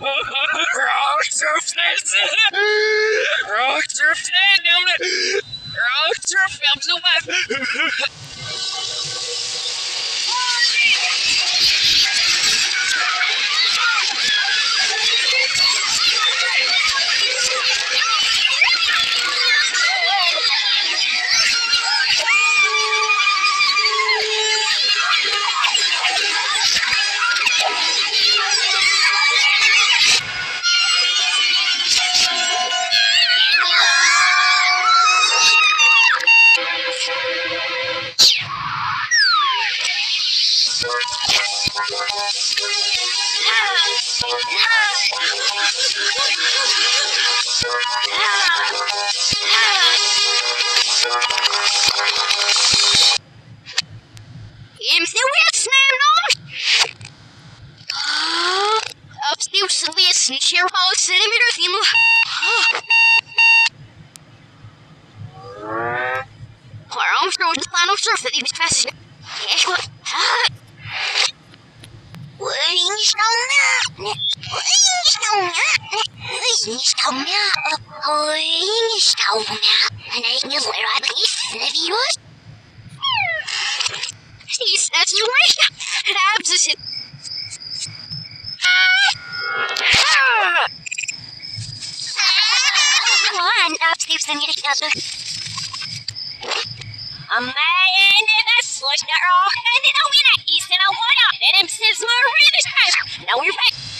Rock Rock surf Rock surf films the web. I'm still listening, no? I'm still listening, share all centimeters in Our own the final surf that he was passing. Wings on that! Wings! is kauna, ahoying is kauna, manayang yung wala bilis na virus. Sis, that's your wish. Rabs is it. One, upstairs the nearest other. A man in a slush narrow, and in a winner, he's in a water, and himself more rivers. Now we're back.